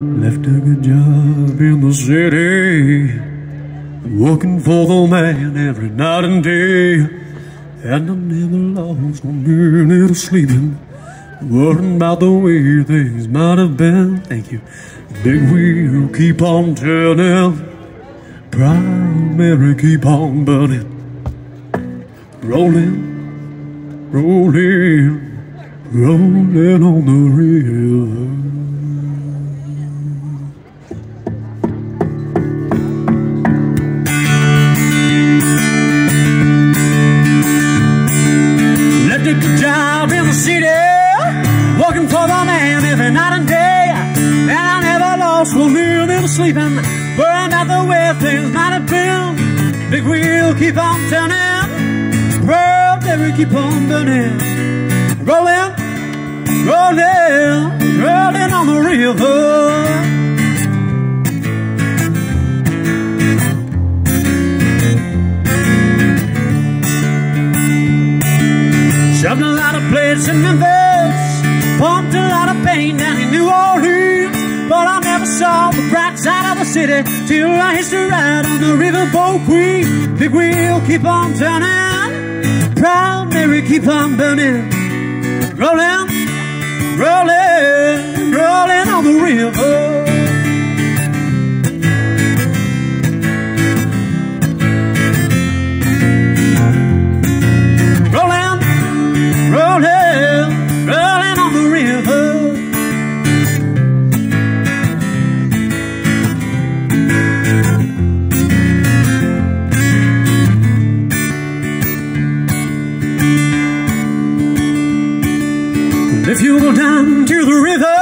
Left a good job in the city, working for the man every night and day. And I never lost one minute of sleeping, worrying about the way things might have been. Thank you. Big wheel keep on turning, proud Mary keep on burning, rolling, rolling, rolling on the river. Sleeping, burned out the way things might have been. Big wheel keep on turning, proud Mary keep on burning. Rolling, rolling, rolling on the river. I never saw the bright side of the city till I hitched a ride on the riverboat queen. Big wheel keep on turning, proud Mary keep on burning, rolling, rolling, rolling on the river. If you go down to the river,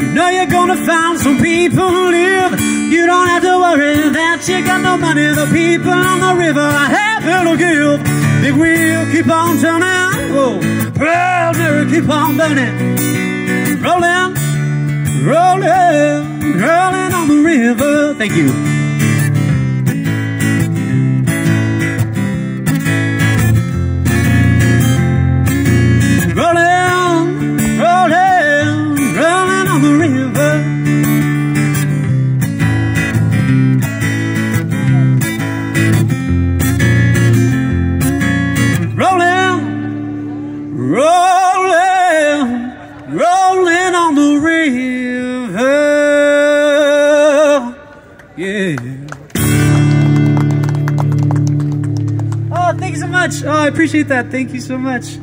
you know you're gonna find some people who live. You don't have to worry that you got no money. The people on the river are happy to give. Big wheel keep on turning, whoa, proud Mary keep on burning, rolling, rolling, rolling on the river. Thank you. Much. Oh, I appreciate that. Thank you so much.